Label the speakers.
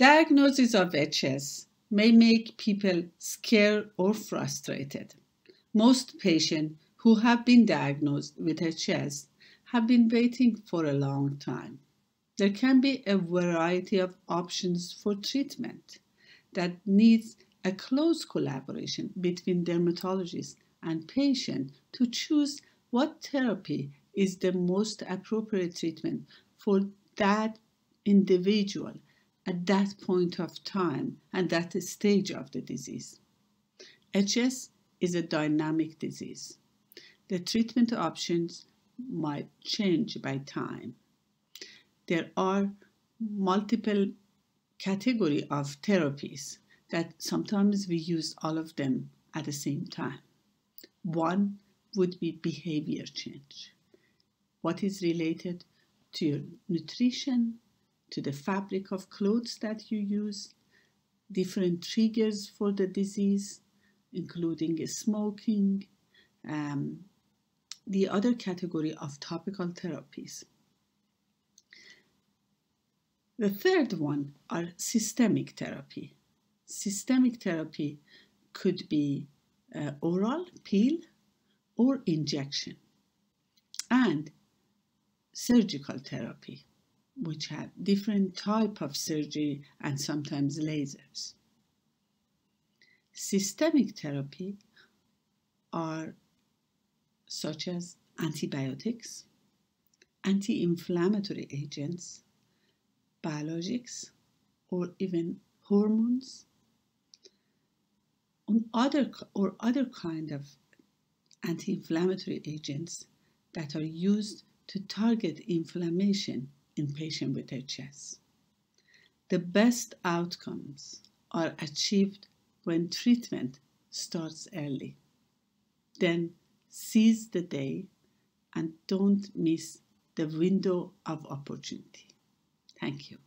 Speaker 1: Diagnosis of HS may make people scared or frustrated. Most patients who have been diagnosed with HS have been waiting for a long time. There can be a variety of options for treatment that needs a close collaboration between dermatologists and patient to choose what therapy is the most appropriate treatment for that individual at that point of time and that stage of the disease. HS is a dynamic disease. The treatment options might change by time. There are multiple category of therapies that sometimes we use all of them at the same time. One would be behavior change. What is related to your nutrition, to the fabric of clothes that you use, different triggers for the disease, including smoking, um, the other category of topical therapies. The third one are systemic therapy. Systemic therapy could be uh, oral, pill, or injection, and surgical therapy which have different type of surgery and sometimes lasers. Systemic therapy are such as antibiotics, anti-inflammatory agents, biologics, or even hormones, on other or other kind of anti-inflammatory agents that are used to target inflammation in patients with HS. The best outcomes are achieved when treatment starts early. Then seize the day and don't miss the window of opportunity. Thank you.